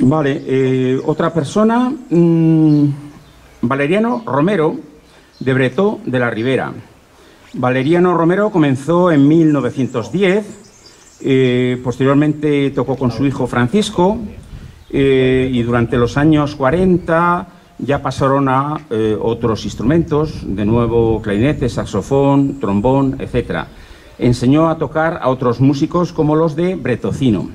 Vale, eh, otra persona, mm, Valeriano Romero, de Bretó de la Ribera. Valeriano Romero comenzó en 1910, eh, posteriormente tocó con su hijo Francisco eh, y durante los años 40 ya pasaron a otros instrumentos, de nuevo clarinete, saxofón, trombón, etc. Enseñó a tocar a otros músicos como los de Bretocino.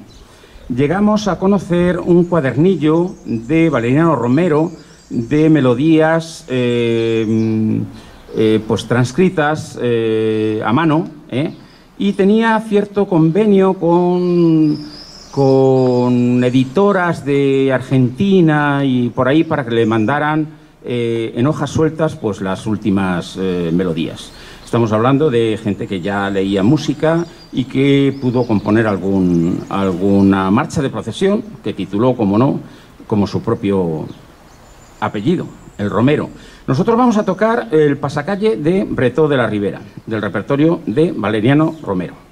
Llegamos a conocer un cuadernillo de Valeriano Romero de melodías eh, eh, pues transcritas eh, a mano y tenía cierto convenio con, con editoras de Argentina y por ahí para que le mandaran en hojas sueltas pues las últimas melodías. Estamos hablando de gente que ya leía música y que pudo componer algún, alguna marcha de procesión que tituló, como no, como su propio apellido, el Romero. Nosotros vamos a tocar el pasacalle de Bretó de la Ribera, del repertorio de Valeriano Romero.